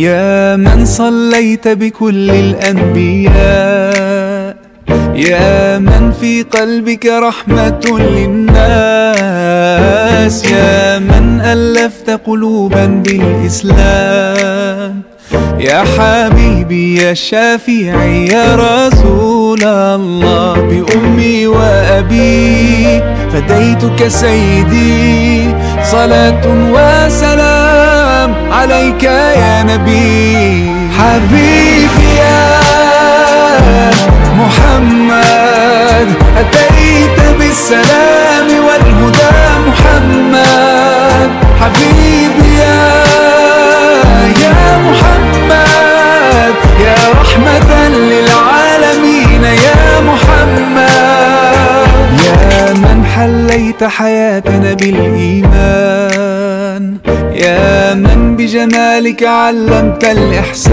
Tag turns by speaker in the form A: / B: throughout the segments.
A: يا من صليت بكل الأنبياء يا من في قلبك رحمة للناس يا من ألفت قلوبا بالإسلام. يا حبيبي يا شافعي يا رسول الله بأمي وأبي فديتك سيدي صلاة وسلام. عليك يا نبي. حبيبي يا محمد أتيت بالسلام والهدى محمد. حبيبي يا يا محمد يا رحمة للعالمين يا محمد. يا من حليت حياتنا بالإيمان. يا من بجمالك علمت الإحسان.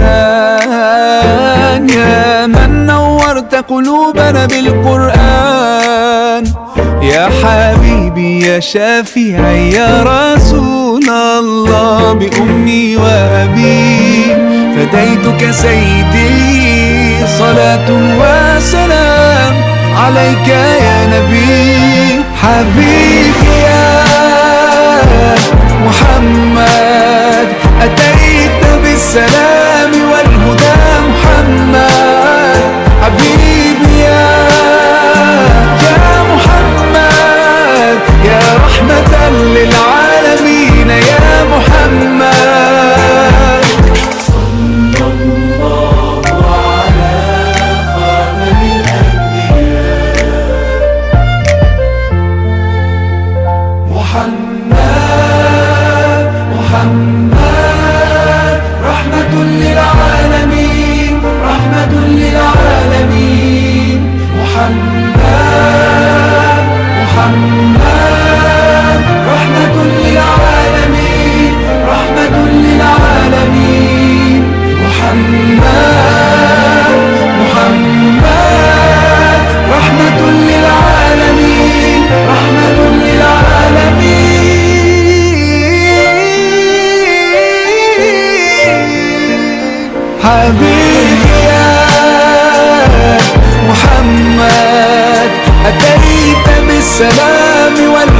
A: يا من نورت قلوبنا بالقرآن. يا حبيبي يا شافعي يا رسول الله بأمي وأبي. فديتك سيدي صلاة وسلام عليك يا نبي. حبيبي محمد محمد. حبيبي يا محمد أتيت بالسلام وال